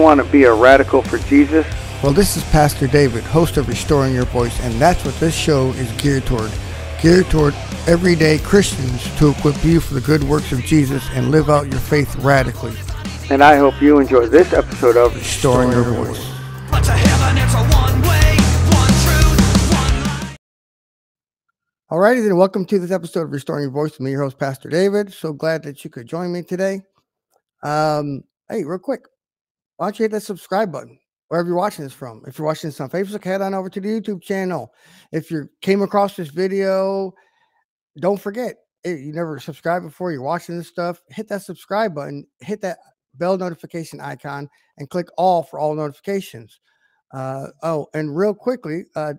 Do you want to be a radical for Jesus? Well, this is Pastor David, host of Restoring Your Voice, and that's what this show is geared toward. Geared toward everyday Christians to equip you for the good works of Jesus and live out your faith radically. And I hope you enjoy this episode of Restoring Your Voice. But to heaven it's a one way, one truth, one life. Alrighty, then, welcome to this episode of Restoring Your Voice with me, your host, Pastor David. So glad that you could join me today. Um, hey, real quick, why don't you hit that subscribe button wherever you're watching this from? If you're watching this on Facebook, head on over to the YouTube channel. If you came across this video, don't forget eh, you never subscribed before you're watching this stuff. Hit that subscribe button, hit that bell notification icon, and click all for all notifications. Uh, oh, and real quickly, uh,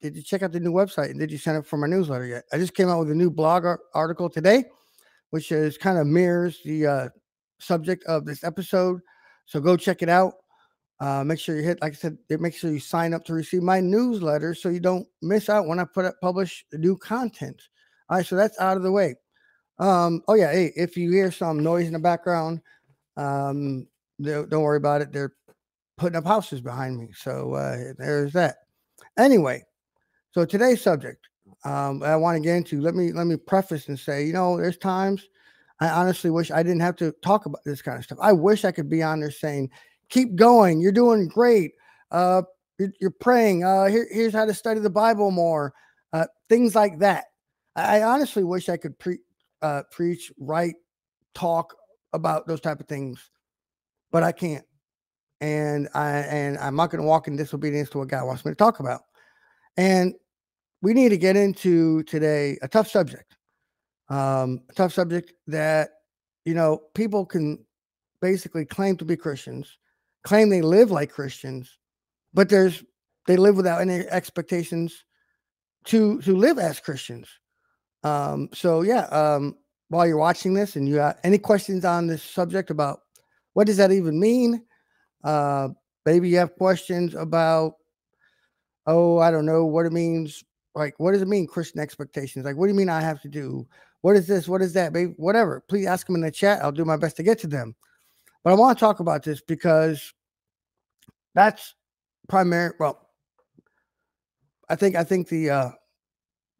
did you check out the new website and did you sign up for my newsletter yet? I just came out with a new blog ar- article today, which is kind of mirrors the uh, subject of this episode. So go check it out. Uh, make sure you hit, like I said, make sure you sign up to receive my newsletter so you don't miss out when I put up publish new content. All right, so that's out of the way. Um, oh yeah, hey, if you hear some noise in the background, um, don't don't worry about it. They're putting up houses behind me, so uh, there's that. Anyway, so today's subject um, I want to get into. Let me let me preface and say, you know, there's times I honestly wish I didn't have to talk about this kind of stuff. I wish I could be on there saying, "Keep going, you're doing great. Uh, you're, you're praying. Uh, here, here's how to study the Bible more. Uh, things like that." I, honestly wish I could pre- uh, preach, write, talk about those type of things, but I can't. And I and I'm not going to walk in disobedience to what God wants me to talk about. And we need to get into today a tough subject, um, tough subject that you know people can basically claim to be Christians, claim they live like Christians, but there's they live without any expectations to to live as Christians. Um, so yeah, um, while you're watching this and you have any questions on this subject about what does that even mean, uh, maybe you have questions about oh I don't know what it means. Like what does it mean Christian expectations? Like what do you mean I have to do? What is this? What is that? Baby? Whatever. Please ask them in the chat. I'll do my best to get to them. But I want to talk about this because that's primary. Well, I think I think the uh,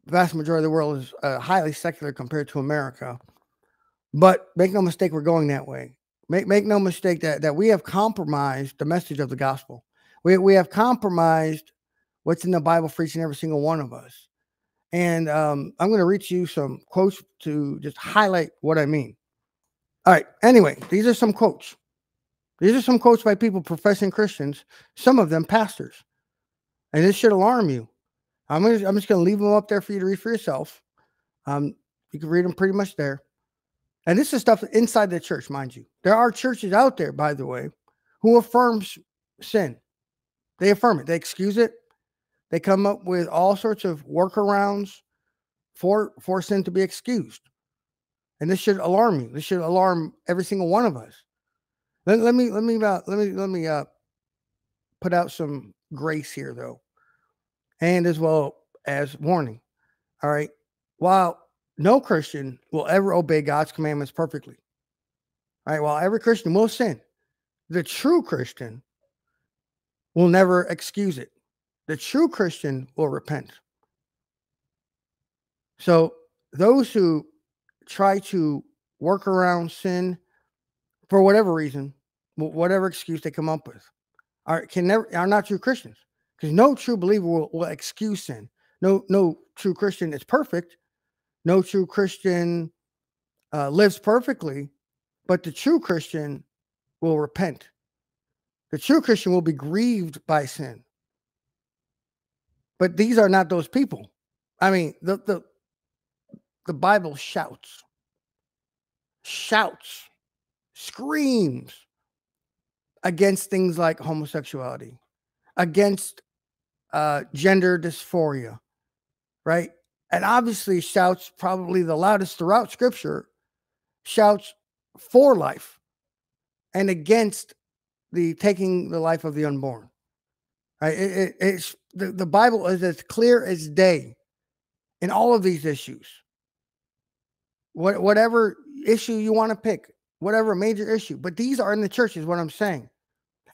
vast majority of the world is uh, highly secular compared to America. But make no mistake, we're going that way. Make make no mistake that that we have compromised the message of the gospel. We we have compromised what's in the Bible for each and every single one of us. And um, I'm going to read you some quotes to just highlight what I mean. All right. Anyway, these are some quotes. These are some quotes by people professing Christians, some of them pastors. And this should alarm you. I'm, gonna, I'm just going to leave them up there for you to read for yourself. Um, you can read them pretty much there. And this is stuff inside the church, mind you. There are churches out there, by the way, who affirms sin. They affirm it. They excuse it. They come up with all sorts of workarounds for for sin to be excused. And this should alarm you. This should alarm every single one of us. Let, let me let me uh, let me let me uh put out some grace here though. And as well as warning. All right. While no Christian will ever obey God's commandments perfectly. All right. While every Christian will sin, the true Christian will never excuse it. The true Christian will repent. So those who try to work around sin for whatever reason, whatever excuse they come up with, are can never are not true Christians. Because no true believer will, will excuse sin. No, no true Christian is perfect. No true Christian uh, lives perfectly, but the true Christian will repent. The true Christian will be grieved by sin. But these are not those people. I mean, the the the Bible shouts, shouts, screams against things like homosexuality, against uh, gender dysphoria, right? And obviously shouts probably the loudest throughout Scripture, shouts for life and against the taking the life of the unborn. Right? It, it, it's the, the Bible is as clear as day in all of these issues. What, whatever issue you want to pick, whatever major issue. But these are in the church, is what I'm saying.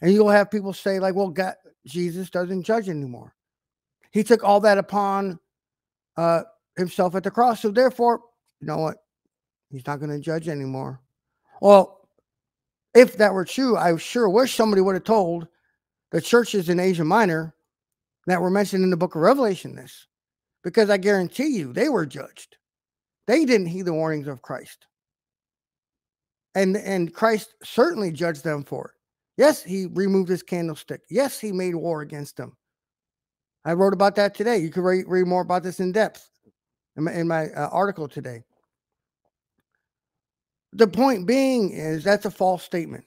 And you'll have people say, like, well, God, Jesus doesn't judge anymore. He took all that upon uh, himself at the cross. So therefore, you know what? He's not going to judge anymore. Well, if that were true, I sure wish somebody would have told the churches in Asia Minor that were mentioned in the book of Revelation this, because I guarantee you they were judged. They didn't heed the warnings of Christ. And, and Christ certainly judged them for it. Yes, he removed his candlestick. Yes, he made war against them. I wrote about that today. You can read, read more about this in depth in my, in my uh, article today. The point being is that's a false statement.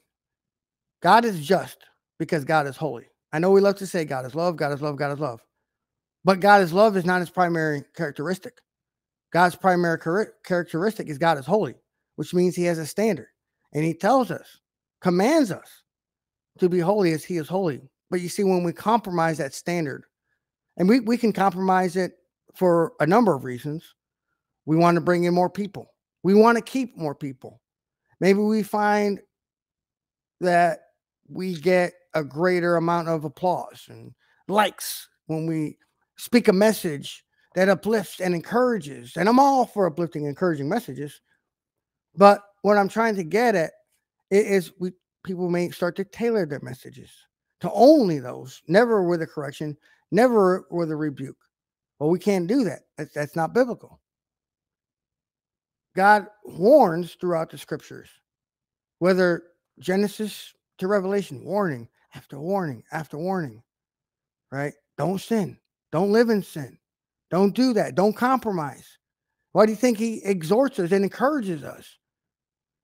God is just because God is holy. I know we love to say God is love, God is love, God is love. But God is love is not his primary characteristic. God's primary char- characteristic is God is holy, which means he has a standard. And he tells us, commands us to be holy as he is holy. But you see, when we compromise that standard, and we, we can compromise it for a number of reasons. We want to bring in more people. We want to keep more people. Maybe we find that we get a greater amount of applause and likes when we speak a message that uplifts and encourages. And I'm all for uplifting, encouraging messages. But what I'm trying to get at is we people may start to tailor their messages to only those, never with a correction, never with a rebuke. Well, we can't do that. That's, that's not biblical. God warns throughout the scriptures, whether Genesis to Revelation, warning after warning after warning, right? Don't sin. Don't live in sin. Don't do that. Don't compromise. Why do you think he exhorts us and encourages us?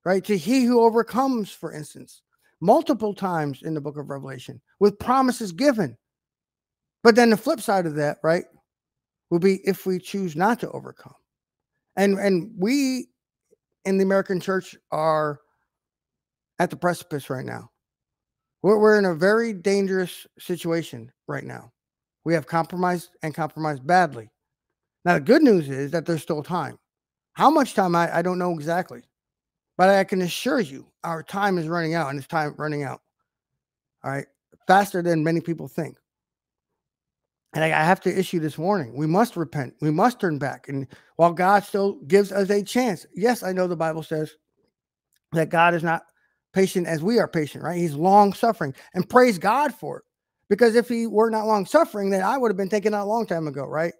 Right? To he who overcomes, for instance, multiple times in the book of Revelation with promises given. But then the flip side of that, right, will be if we choose not to overcome. And and we in the American church are at the precipice right now. We're, we're in a very dangerous situation right now. We have compromised and compromised badly. Now, the good news is that there's still time. How much time, I, I don't know exactly. But I can assure you, our time is running out and it's time running out. All right. Faster than many people think. And I, I have to issue this warning. We must repent. We must turn back. And while God still gives us a chance, yes, I know the Bible says that God is not patient as we are patient, right? He's long suffering. And praise God for it. Because if he were not long suffering, then I would have been taken out a long time ago, right?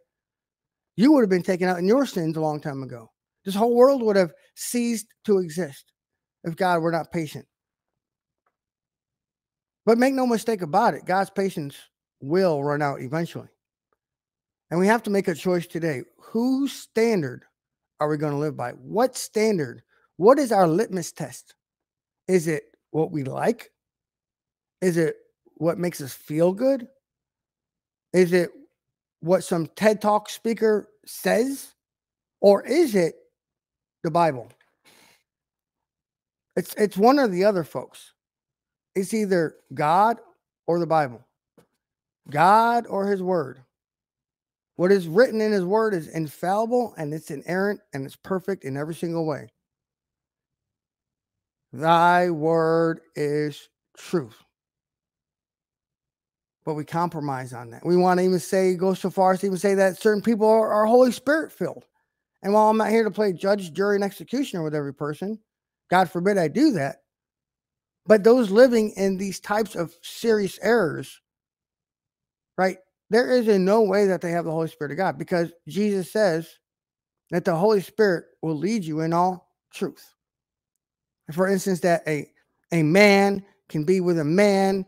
You would have been taken out in your sins a long time ago. This whole world would have ceased to exist if God were not patient. But make no mistake about it, God's patience will run out eventually. And we have to make a choice today. Whose standard are we going to live by? What standard? What is our litmus test? Is it what we like? Is it what makes us feel good? Is it what some TED Talk speaker says? Or is it the Bible? It's it's one or the other, folks. It's either God or the Bible. God or his word. What is written in his word is infallible and it's inerrant and it's perfect in every single way. Thy word is truth. But we compromise on that. We want to even say, go so far as to even say that certain people are, are Holy Spirit filled. And while I'm not here to play judge, jury, and executioner with every person, God forbid I do that. But those living in these types of serious errors, right? There is in no way that they have the Holy Spirit of God because Jesus says that the Holy Spirit will lead you in all truth. For instance, that a, a man can be with a man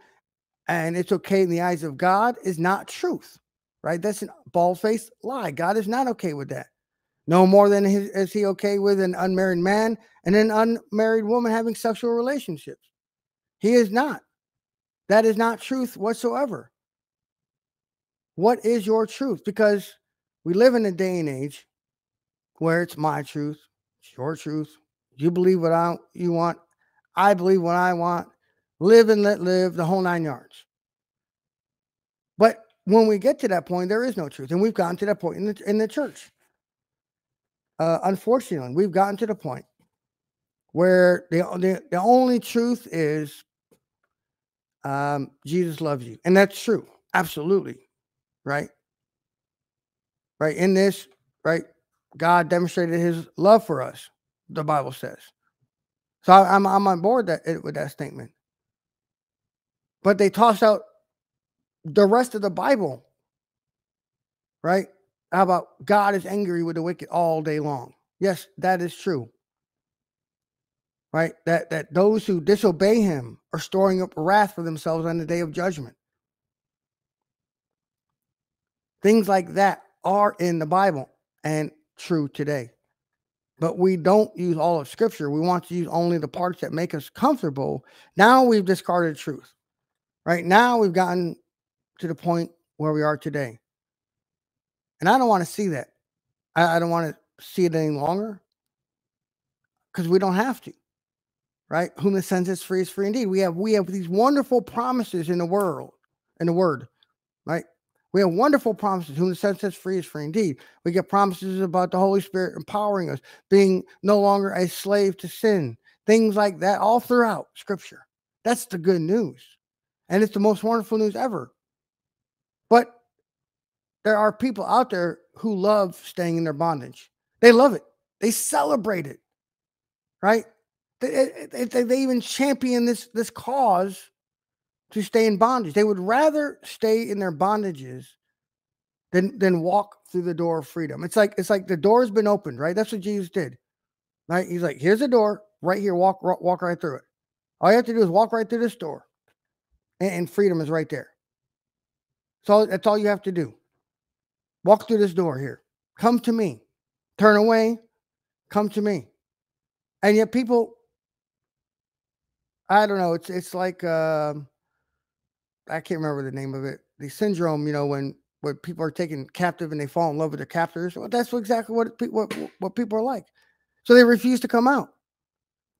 and it's okay in the eyes of God is not truth, right? That's a bald faced lie. God is not okay with that. No more than his, is he okay with an unmarried man and an unmarried woman having sexual relationships. He is not. That is not truth whatsoever. What is your truth? Because we live in a day and age where it's my truth, it's your truth. You believe what I, you want. I believe what I want. Live and let live, the whole nine yards. But when we get to that point, there is no truth. And we've gotten to that point in the, in the church. Uh, unfortunately, we've gotten to the point where the, the, the only truth is um, Jesus loves you. And that's true. Absolutely. Right? Right. In this, right, God demonstrated his love for us, the Bible says. So I, I'm I'm on board that with that statement. But they toss out the rest of the Bible. Right? How about God is angry with the wicked all day long? Yes, that is true. Right? That that those who disobey him are storing up wrath for themselves on the day of judgment. Things like that are in the Bible and true today. But we don't use all of scripture. We want to use only the parts that make us comfortable. Now we've discarded truth. Right now we've gotten to the point where we are today. And I don't want to see that. I, I don't want to see it any longer because we don't have to. Right? Whom the sends is free is free indeed. We have we have these wonderful promises in the world, in the word, right? We have wonderful promises. Whom the Son sets free is free indeed. We get promises about the Holy Spirit empowering us, being no longer a slave to sin, things like that, all throughout Scripture. That's the good news. And it's the most wonderful news ever. But there are people out there who love staying in their bondage. They love it, they celebrate it, right? They, eh, eh, they, they even champion this, this cause to stay in bondage. They would rather stay in their bondages than than walk through the door of freedom. It's like it's like the door's been opened, right? That's what Jesus did. Right? He's like, here's the door, right here. Walk walk right through it. All you have to do is walk right through this door, and, and freedom is right there. So that's all you have to do. Walk through this door here. Come to me. Turn away. Come to me. And yet people, I don't know. It's it's like. Um, I can't remember the name of it. The syndrome, you know, when when people are taken captive and they fall in love with their captors. Well, that's exactly what what what people are like. So they refuse to come out.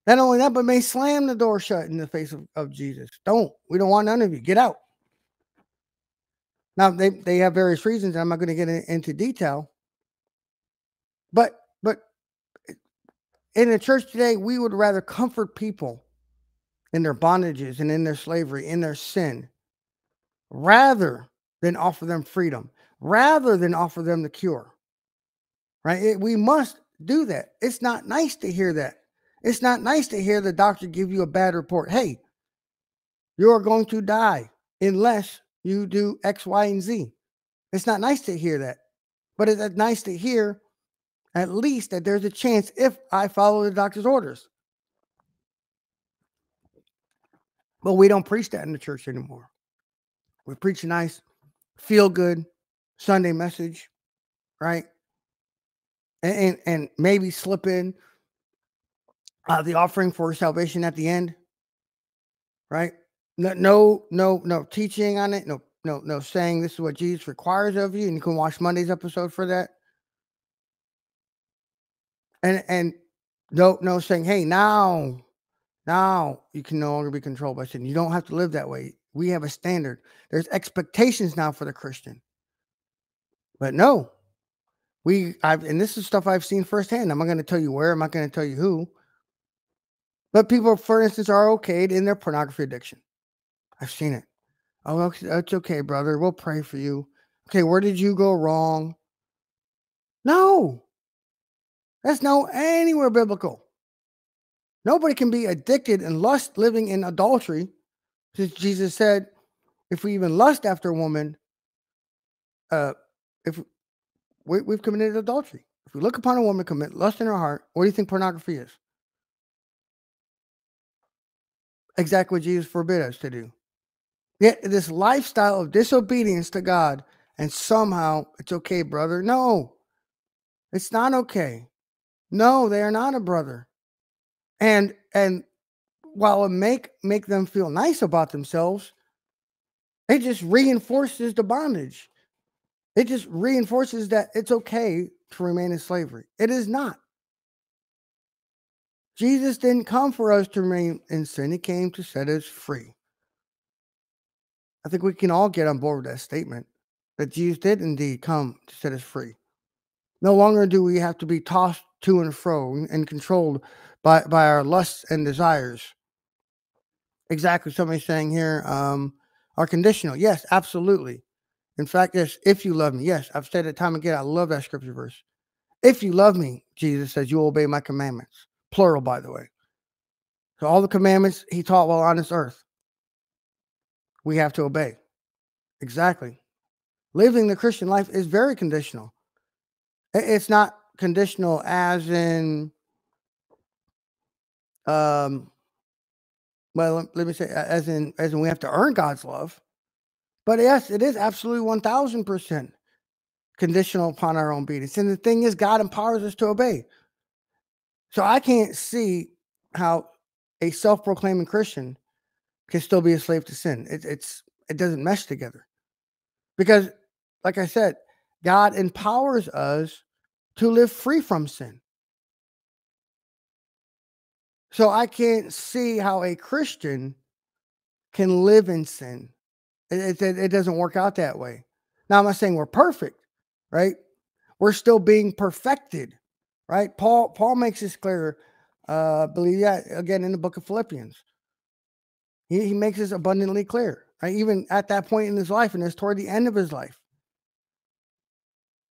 Not only that, but may slam the door shut in the face of, of Jesus. Don't. We don't want none of you. Get out. Now they, they have various reasons. I'm not going to get in, into detail. But but eh, in the church today, we would rather comfort people in their bondages and in their slavery, in their sin, rather than offer them freedom, rather than offer them the cure. Right? It, we must do that. It's not nice to hear that. It's not nice to hear the doctor give you a bad report. Hey, you're going to die unless you do X, Y, and Z. It's not nice to hear that, but it's uh, nice to hear at least that there's a chance if I follow the doctor's orders. But we don't preach that in the church anymore. We preach a nice, feel good Sunday message, right? And, and, and maybe slip in uh, the offering for salvation at the end, right? No, no, no, no teaching on it. No, no, no saying this is what Jesus requires of you, and you can watch Monday's episode for that. And and no, no saying, hey, now, now you can no longer be controlled by sin. You don't have to live that way. We have a standard. There's expectations now for the Christian. But no, we I've and this is stuff I've seen firsthand. I'm not going to tell you where, I'm not going to tell you who. But people, for instance, are okayed in their pornography addiction. I've seen it. Oh, it's okay, brother. We'll pray for you. Okay, where did you go wrong? No, that's no anywhere biblical. Nobody can be addicted and lust living in adultery since Jesus said, if we even lust after a woman, uh, if we, we've committed adultery. If we look upon a woman, commit lust in her heart, what do you think pornography is? Exactly what Jesus forbid us to do. Yet this lifestyle of disobedience to God, and somehow it's okay, brother. No, it's not okay. No, they are not a brother. And and while it make make them feel nice about themselves, it just reinforces the bondage. It just reinforces that it's okay to remain in slavery. It is not. Jesus didn't come for us to remain in sin, He came to set us free. I think we can all get on board with that statement that Jesus did indeed come to set us free. No longer do we have to be tossed to and fro and- controlled by, by our lusts and desires. Exactly. Somebody's saying here um, are conditional. Yes, absolutely. In fact, yes, if you love me. Yes, I've said it time and again. I love that scripture verse. If you love me, Jesus says, you will obey my commandments. Plural, by the way. So all the commandments he taught while on this earth, we have to obey. Exactly. Living the Christian life is very conditional. It's not conditional as in, um, well, let- me say, as in, as in we have to earn God's love. But yes, it is absolutely 1000% conditional upon our own obedience. And the thing is, God empowers us to obey. So I can't see how a self proclaiming Christian can still be a slave to sin. It, it's, it doesn't mesh together. Because, like I said, God empowers us to live free from sin. So I can't see how a Christian can live in sin. It, it, it doesn't work out that way. Now, I'm not saying we're perfect, right? We're still being perfected, right? Paul Paul makes this clear. Uh, believe yeah, again in the book of Philippians. He, he makes this abundantly clear, right? Even at that point in his life, and it's toward the end of his life,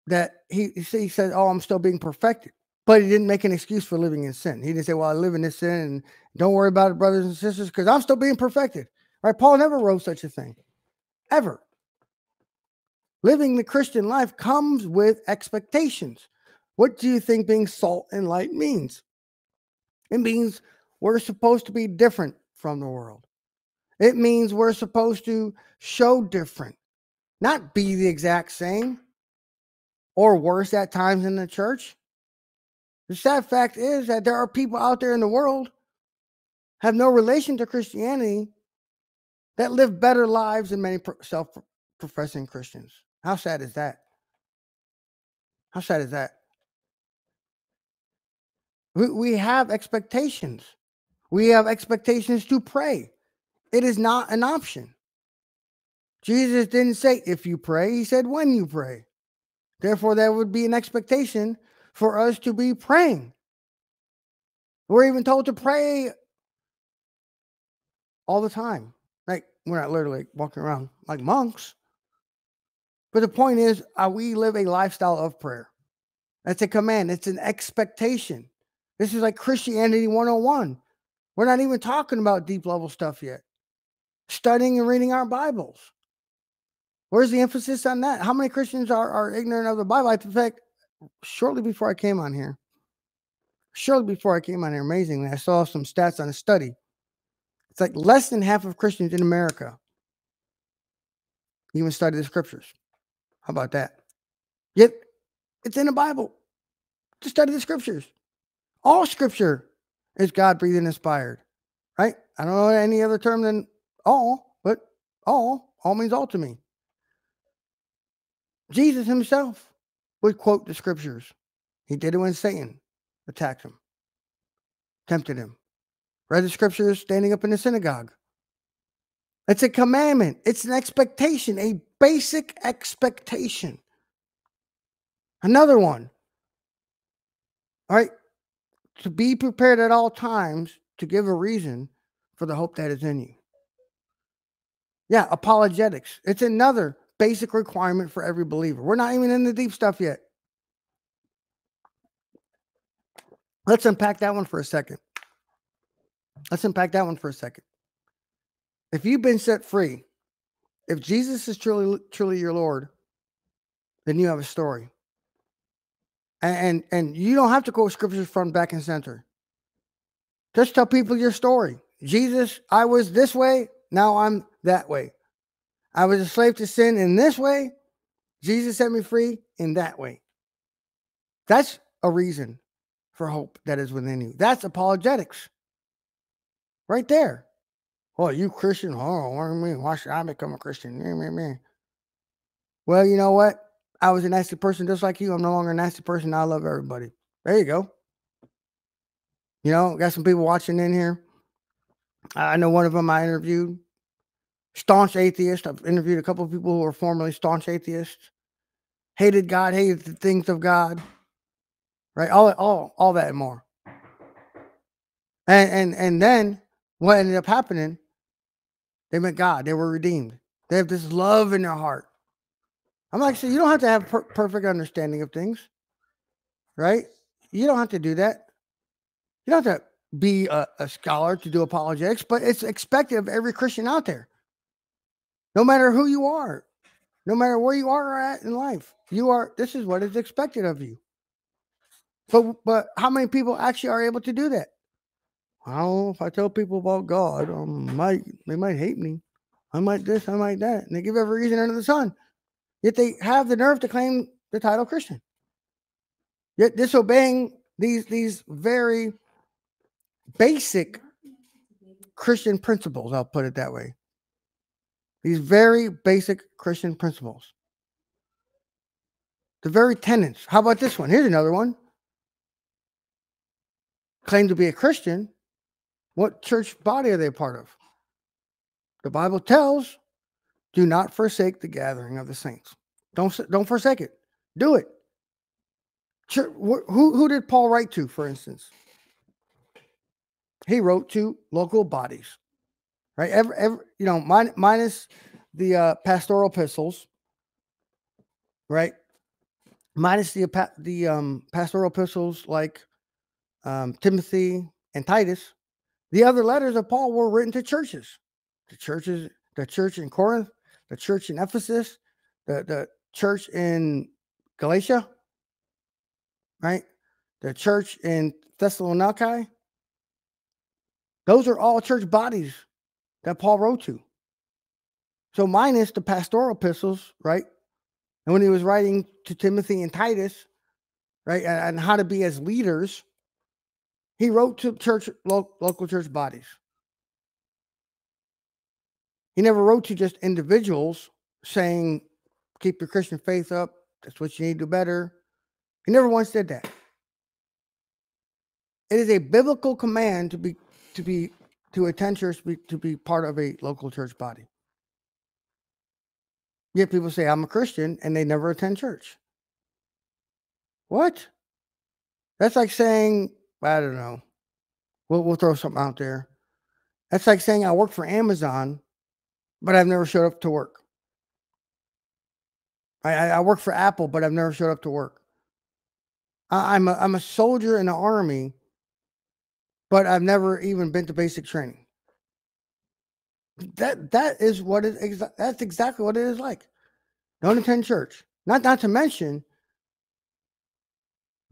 that he he sa- he said, "Oh, I'm still being perfected," but he didn't make an excuse for living in sin. He didn't say, "Well, I live in this sin, and don't worry about it, brothers and sisters, because I'm still being perfected." Right? Paul never wrote such a thing, ever. Living the Christian life comes with expectations. What do you think being salt and light means? It means we're supposed to be different from the world. It means we're supposed to show different, not be the exact same or worse at times in the church. The sad fact is that there are people out there in the world have no relation to Christianity that live better lives than many self professing Christians. How sad is that? How sad is that? We, we have expectations. We have expectations to pray. It is not an option. Jesus didn't say if you pray, he said when you pray. Therefore, there would be an expectation for us to be praying. We're even told to pray all the time. Like we're not literally walking around like monks. But the point is, uh, we live a lifestyle of prayer. That's a command, it's an expectation. This is like Christianity 101. We're not even talking about deep level stuff yet. Studying and reading our Bibles. Where's the emphasis on that? How many Christians are, are ignorant of the Bible? Fact, shortly before I came on here, shortly before I came on here, amazingly, I saw some stats on a study. It's like less than half of Christians in America even study the scriptures. How about that? Yet it's in the Bible to study the scriptures. All scripture is God breathed and inspired, right? I don't know any other term than all, but all, all means all to me. Jesus himself would quote the scriptures. He did it when Satan attacked him, tempted him, read the scriptures standing up in the synagogue. It's a commandment, it's an expectation, a basic expectation. Another one. All right. To be prepared at all times to give a reason for the hope that is in you. Yeah, apologetics. It's another basic requirement for every believer. We're not even in the deep stuff yet. Let's unpack that one for a second. Let's unpack that one for a second. If you've been set free, if Jesus is truly truly your Lord, then you have a story. And and, and you don't have to quote scriptures front, back, and center. Just tell people your story. Jesus, I was this way, now I'm that way. I was a slave to sin in this way. Jesus set me free in that way. That's a reason for hope that is within you. That's apologetics. Right there. Oh, you Christian? Oh, what do you mean? Why should I become a Christian? Meh, meh, meh. Well, you know what? I was a nasty person just like you. I'm no longer a nasty person. I love everybody. There you go. You know, got some people watching in here. I know one of them I interviewed. Staunch atheist. I've interviewed a couple of people who were formerly staunch atheists. Hated God, hated the things of God. right? All all all that and more. And and and then what ended up happening? They met God. They were redeemed. They have this love in their heart. I'm like, so you don't have to have per- perfect understanding of things, right? You don't have to do that. You don't have to be a, a scholar to do apologetics, but it's expected of every Christian out there. No matter who you are, no matter where you are at in life, you are. This is what is expected of you. But but how many people actually are able to do that? Well, if I tell people about God, um, might they might hate me. I might this, I might that, and they give every reason under the sun. Yet they have the nerve to claim the title Christian. Yet disobeying these these very basic Christian principles, I'll put it that way. These very basic Christian principles. The very tenets. How about this one? Here's another one. Claim to be a Christian. What church body are they a part of? The Bible tells, do not forsake the gathering of the saints. Don't don't forsake it. Do it. Church, who who did Paul write to, for instance? He wrote to local bodies, right? Every, every you know, min, minus the uh, pastoral epistles, right? Minus the the um, pastoral epistles like um, Timothy and Titus. The other letters of Paul were written to churches, the churches, the church in Corinth, the church in Ephesus, the the church in Galatia, right? The church in Thessalonica. Those are all church bodies that Paul wrote to. So minus the pastoral epistles, right? And when he was writing to Timothy and Titus, right, and, how to be as leaders, he wrote to church local church bodies. He never wrote to just individuals saying, keep your Christian faith up. That's what you need to do better. He never once did that. It is a biblical command to be to be to attend church to be, to be part of a local church body. Yet people say I'm a Christian and they never attend church. What? That's like saying I don't know. We'll we'll throw something out there. That's like saying I work for Amazon, but I've never showed up to work. I, I I work for Apple, but I've never showed up to work. I, I'm a, I'm a soldier in the army, but I've never even been to basic training. That that is what that's exactly what it is like. Don't attend church. Not not to mention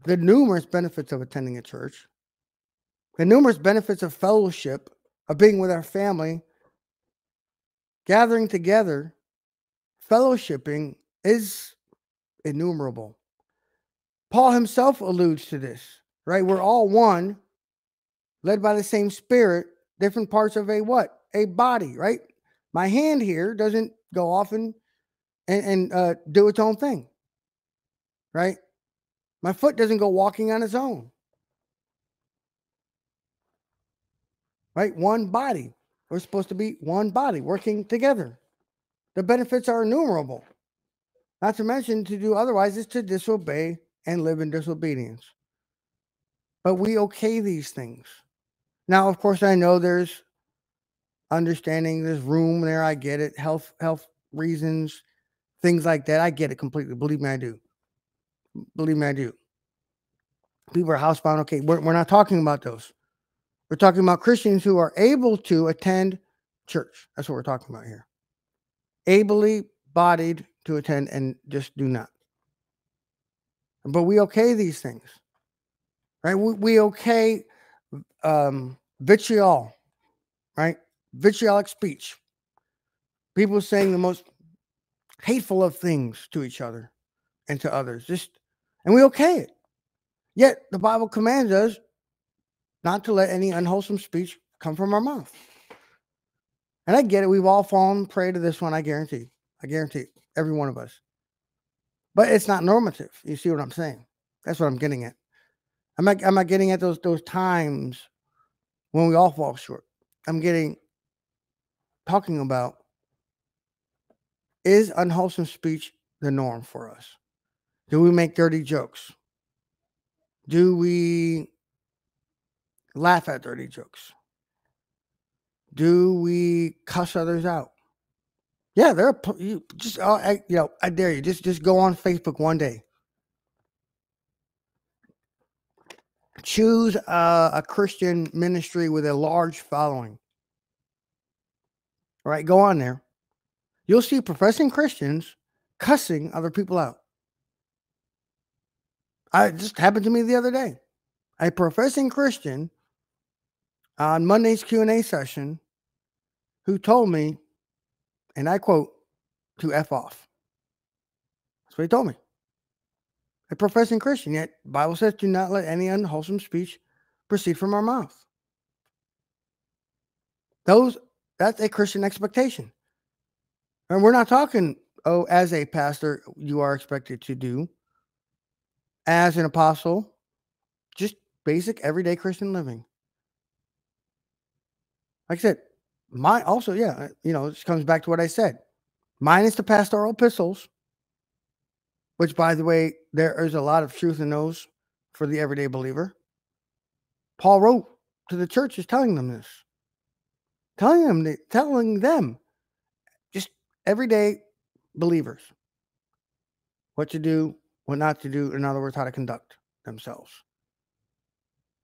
the numerous benefits of attending a church, the numerous benefits of fellowship, of being with our family, gathering together, fellowshipping is innumerable. Paul himself alludes to this, right? We're all one, led by the same spirit, different parts of a what? A body, right? My hand here doesn't go off and and, and uh, do its own thing, right? My foot doesn't go walking on its own, right? One body. We're supposed to be one body working together. The benefits are innumerable. Not to mention, to do otherwise is to disobey and live in disobedience. But we okay these things. Now, of course, I know there's understanding, there's room there. I get it. Health, health reasons, things like that. I get it completely. Believe me, I do. Believe me, I do. People are housebound. Okay, we're, we're not talking about those. We're talking about Christians who are able to attend church. That's what we're talking about here. Ably bodied to attend and just do not. But we okay these things, right? We, we okay um, vitriol, right? Vitriolic speech. People saying the most hateful of things to each other and to others. Just and we okay it. Yet the Bible commands us not to let any unwholesome speech come from our mouth. And I get it. We've all fallen prey to this one. I guarantee. I guarantee every one of us. But it's not normative. You see what I'm saying? That's what I'm getting at. Not, I'm not getting at those those times when we all fall short. I'm getting talking about is unwholesome speech the norm for us? Do we make dirty jokes? Do we laugh at dirty jokes? Do we cuss others out? Yeah, there are you just uh, I, you know I dare you just just go on Facebook one day. Choose uh, a Christian ministry with a large following. All right, go on there. You'll see professing Christians cussing other people out. I it just happened to me the other day. A professing Christian on Monday's Q&A session who told me, and I quote, to F off. That's what he told me. A professing Christian, yet Bible says, do not let any unwholesome speech proceed from our mouth. Those that's a Christian expectation. And we're not talking, oh, as a pastor, you are expected to do, as an apostle, just basic everyday Christian living. Like I said, my also, yeah, uh, you know, this comes back to what I said. Minus the pastoral epistles, which by the way, there is a lot of truth in those for the everyday believer. Paul wrote to the churches telling them this telling them telling them just everyday believers what to do, what not to do, in other words, how to conduct themselves.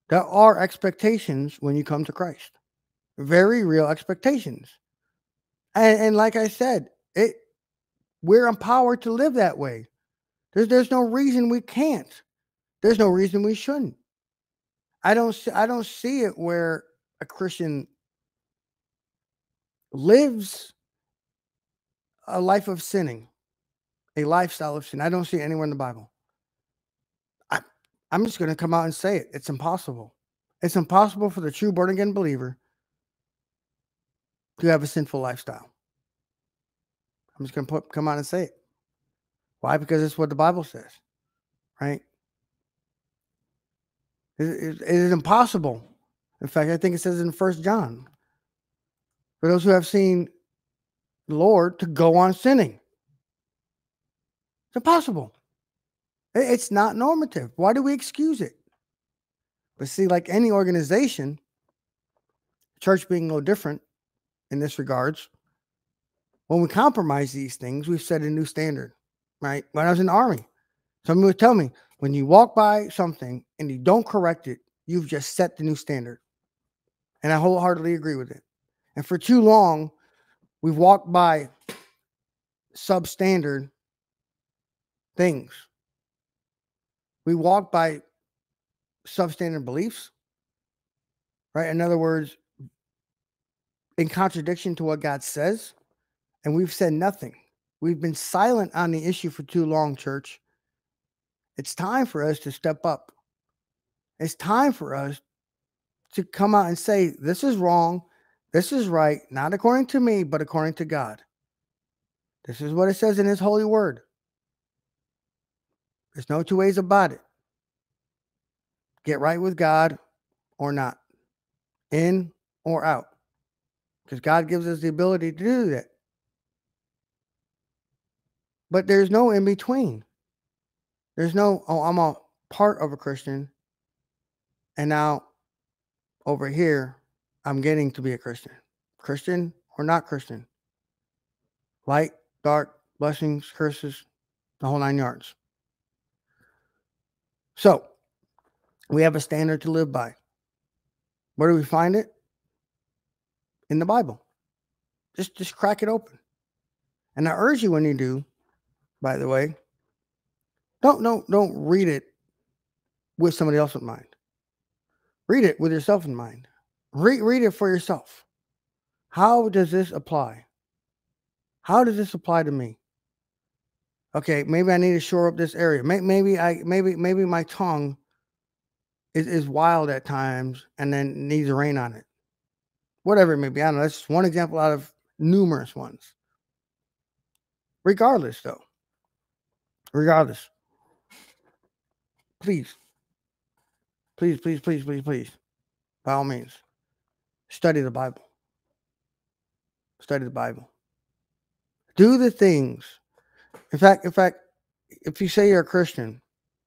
There are expectations when you come to Christ. Very real expectations. And, and like I said, it we're empowered to live that way. There's there's no reason we can't. There's no reason we shouldn't. I don't see, I don't see it where a Christian lives a life of sinning, a lifestyle of sin. I don't see it anywhere in the Bible. I, I'm just going to come out and say it. It's impossible. It's impossible for the true born again believer to have a sinful lifestyle. I'm just going to come out and say it. Why? Because it's what the Bible says, right? It, it- it is impossible. In fact, I think it says in First John for those who have seen the Lord to go on sinning. It's impossible. It's not normative. Why do we excuse it? But see, like any organization, church being no different in this regards, when we compromise these things, we've set a new standard, right? When I was in the army, somebody would tell me, when you walk by something and you don't correct it, you've just set the new standard. And I wholeheartedly agree with it. And for too long, we've walked by substandard things. We walk by substandard beliefs, right? In other words, in contradiction to what God says, and we've said nothing. We've been silent on the issue for too long, church. It's time for us to step up. It's time for us to come out and say, this is wrong. This is right, not according to me, but according to God. This is what it says in His holy word. There's no two ways about it. Get right with God or not, in or out, because God gives us the ability to do that. But there's no in between. There's no, oh, I'm a part of a Christian, and now over here, I'm getting to be a Christian. Christian or not Christian. Light, dark, blessings, curses, the whole nine yards. So we have a standard to live by. Where do we find it? In the Bible. Just just crack it open. And I urge you when you do, by the way, don't don't don't read it with somebody else in mind. Read it with yourself in mind. Read read it for yourself. How does this apply? How does this apply to me? Okay, maybe I need to shore up this area. Maybe I maybe maybe my tongue is, is wild at times and then needs a rein on it. Whatever it may be. I don't know. That's one example out of numerous ones. Regardless, though. Regardless. Please. Please, please, please, please, please. By all means. Study the Bible. Study the Bible. Do the things. In fact, in fact, if you say you're a Christian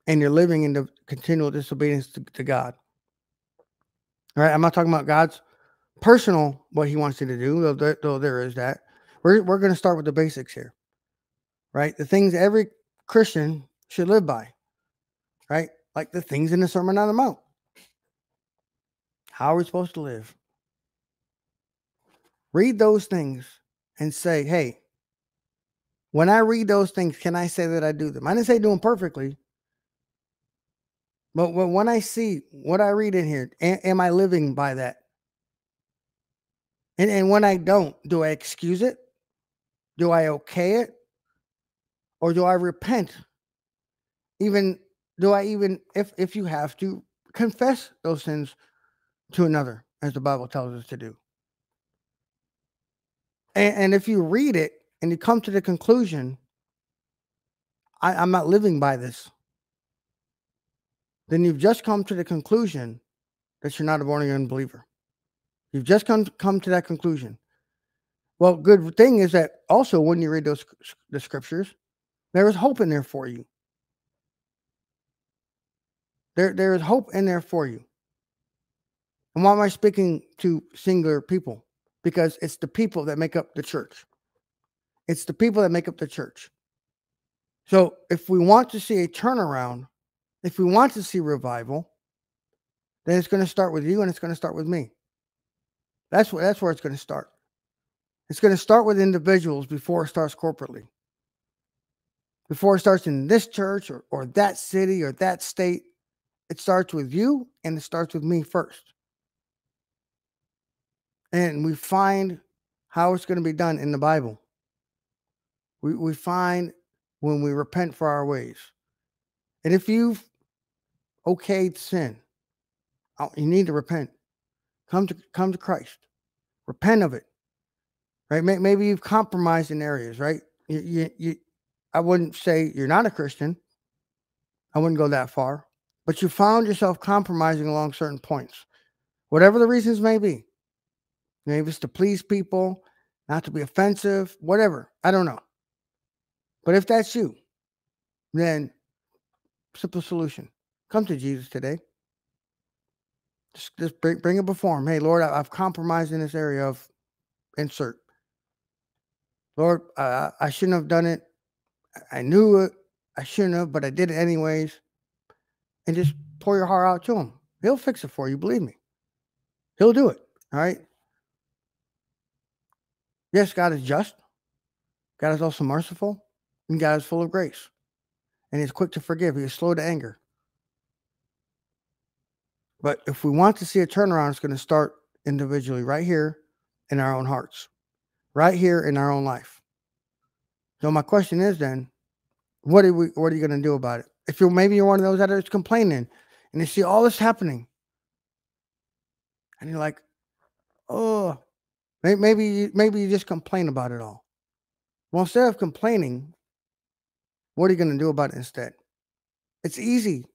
and you're living in the continual disobedience to, to God. All right, I'm not talking about God's personal what He wants you to do, though there, though there is that. We're we're going to start with the basics here, right? The things every Christian should live by, right? Like the things in the Sermon on the Mount. How are we supposed to live? Read those things and say, hey, when I read those things, can I say that I do them? I didn't say do them perfectly, but when when I see what I read in here, am I living by that? And, and when I don't, do I excuse it? Do I okay it? Or do I repent? Even do I even if if you have to confess those sins to another, as the Bible tells us to do. And, and if you read it and you come to the conclusion, I, I'm not living by this, then you've just come to the conclusion that you're not a born again believer. You've just come come to that conclusion. Well, good thing is that also when you read those the scriptures, there is hope in there for you. There, there is hope in there for you. And why am I speaking to singular people? Because it's the people that make up the church. It's the people that make up the church. So if we want to see a turnaround, if we want to see revival, then it's going to start with you and it's going to start with me. That's what that's where it's going to start. It's going to start with individuals before it starts corporately. Before it starts in this church or, or that city or that state, it starts with you and it starts with me first. And we find how it's going to be done in the Bible. We, we find when we repent for our ways. And if you've okayed sin, uh, you need to repent. Come to come to Christ. Repent of it. Right? Maybe you've compromised in areas, right? You, you, you, I wouldn't say you're not a Christian. I wouldn't go that far. But you found yourself compromising along certain points. Whatever the reasons may be. Maybe it's to please people, not to be offensive, whatever. I don't know. But if that's you, then simple solution. Come to Jesus today. Just, just bring, bring it before him. Hey, Lord, I, I've compromised in this area of insert. Lord, I, I shouldn't have done it. I- knew it. I shouldn't have, but I did it anyways. And just pour your heart out to him. He'll fix it for you. Believe me. He'll do it. All right. Yes, God is just. God is also merciful. And God is full of grace. And he's quick to forgive. He is slow to anger. But if we want to see a turnaround, it's going to start individually right here in our own hearts, right here in our own life. So my question is then, what are we what are you going to do about it? If you're maybe you're one of those that is complaining and you see all this happening, and you're like, oh, maybe maybe you, maybe you just complain about it all. Well, instead of complaining, what are you going to do about it instead? It's easy.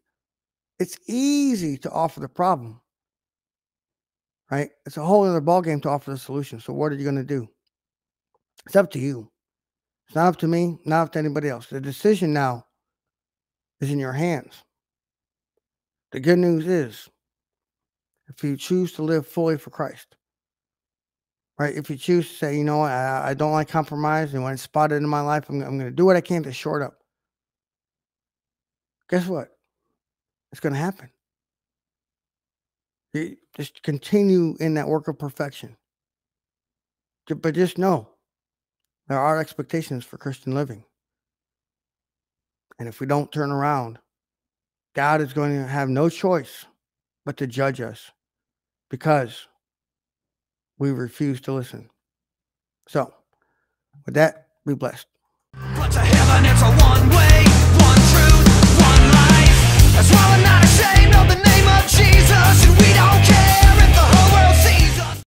It's easy to offer the problem, right? It's a whole other ballgame to offer the solution. So what are you going to do? It's up to you. It's not up to me, not up to anybody else. The decision now is in your hands. The good news is if you choose to live fully for Christ, right? If you choose to say, you know what, I, I don't like compromise, and when it's spotted in my life, I'm, I'm going to do what I can to short up. Guess what? It's going to happen. You just continue in that work of perfection. But just know there are expectations for Christian living. And if we don't turn around, God is going to have no choice but to judge us because we refuse to listen. So, with that, be blessed. But to heaven it's a one way, one truth, one life. That's why we're not ashamed of the name of Jesus, and we don't care if the whole world sees